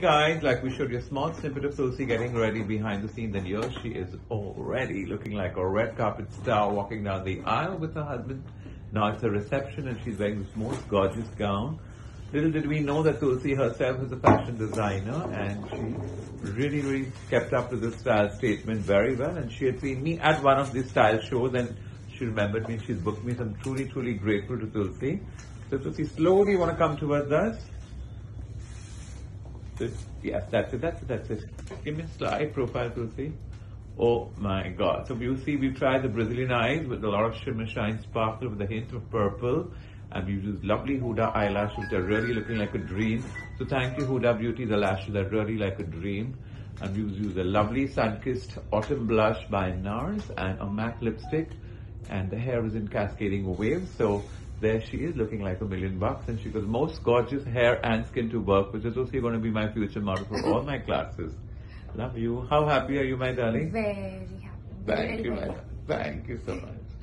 Guys, like we showed you a small snippet of Tulsi getting ready behind the scenes, and here she is already looking like a red carpet star walking down the aisle with her husband. Now it's a reception, and she's wearing this most gorgeous gown. Little did we know that Tulsi herself is a fashion designer, and she really, really kept up to the style statement very well. And she had seen me at one of these style shows, and she remembered me. She's booked me. So I'm truly, truly grateful to Tulsi. So Tulsi, slowly want to come towards us. This, yes, that's it, that's it, that's it. Me a slide profile see. Oh my god. So you see we've tried the Brazilian eyes with a lot of shimmer, shine, sparkle with a hint of purple. And we've used lovely Huda eyelashes which are really looking like a dream. So thank you Huda Beauty, the lashes are really like a dream. And we've used a lovely sun-kissed autumn blush by NARS and a matte lipstick. And the hair is in cascading waves. So there she is looking like a million bucks and she goes most gorgeous hair and skin to work which is also going to be my future model for all my classes. Love you. How happy are you, my darling? Very happy. Thank Very, you, very my darling. Thank you so much.